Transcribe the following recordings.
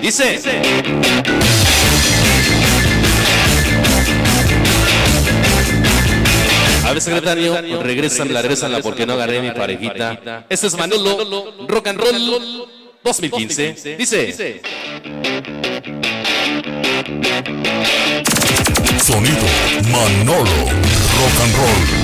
Dice. A ver, secretario, regresan, la regresan la porque no agarré mi parejita. Este es Manolo, Rock and Roll 2015. Dice. Sonido Manolo Rock and Roll.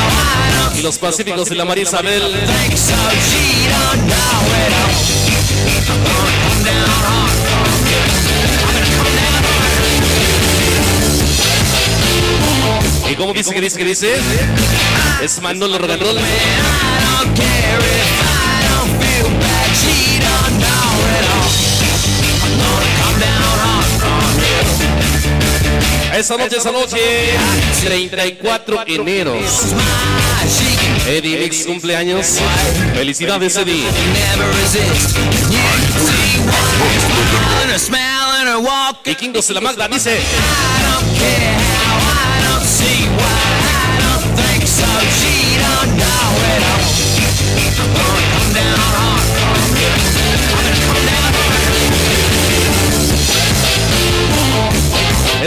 Y los Pacíficos y la María Isabel. ¿Y cómo dice que dice que dice? Es Manolo Rock and you. Esa noche, esa noche. 34 enero. My, she can Eddie Mix cumpleaños. Felicidades, Eddie. Y Kingos de la Magda dice.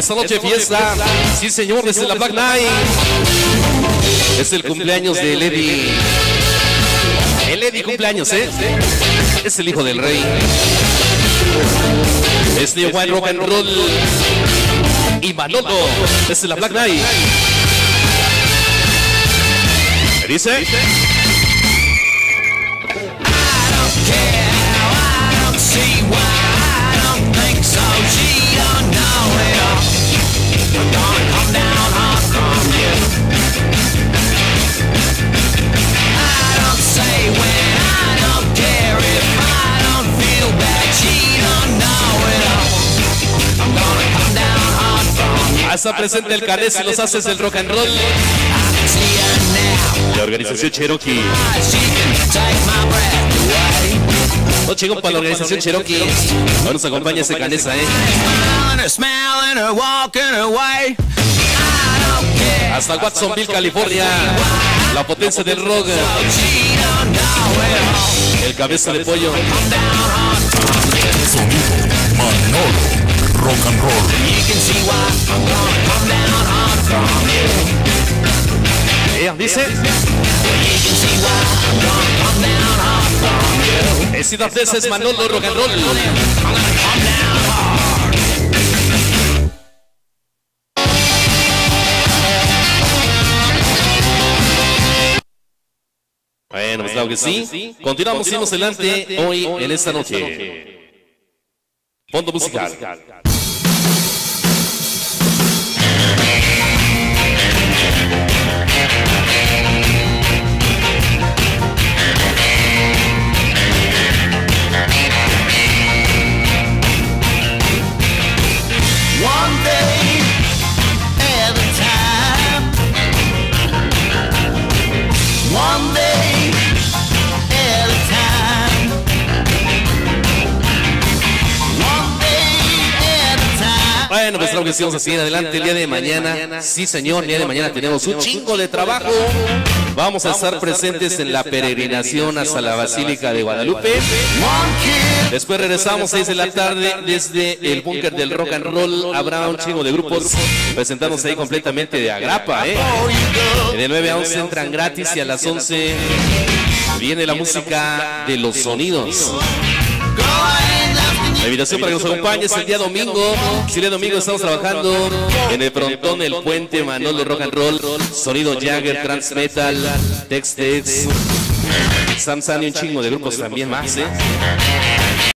Esta noche fiesta. Sí, señor, desde la Black Knight. Es el cumpleaños de Eddie. El Eddie cumpleaños, ¿eh? Es el hijo del rey. Es New White Rock and Roll. Y Manolo. Desde la Black Knight. ¿Qué dice? Hasta presente el Canes y los haces del rock and roll. La organización Cherokee. No chingón para la organización Cherokee. No nos acompaña ese Canesa, ¿eh? Hasta Watsonville, California. La potencia del rock. El cabeza de pollo. Sonido Manolo Rock and Roll. Ella dice. You can see why I'm gonna come down hard from you. Es Ciudad es Manolo Rock and Roll. Bueno, pues claro que sí. Continuamos, seguimos adelante hoy en esta noche. Fondo musical. Bueno, pues claro que sí, vamos a seguir adelante el día de mañana. Sí, señor, el día de mañana tenemos un chingo de trabajo. Vamos a estar presentes en la peregrinación hasta la Basílica de Guadalupe. Después regresamos 6 de la tarde desde el búnker del rock and roll. Habrá un chingo de grupos presentándose ahí completamente de agrapa, ¿eh? De 9 a 11 entran gratis y a las 11 viene la música de los sonidos. La invitación para que nos acompañes el día domingo. Si el día domingo estamos trabajando en el frontón del puente Manolo Rock and Roll, sonido Jagger, Trans Metal, Tex Tex, Samsung y un chingo de grupos también más, ¿eh?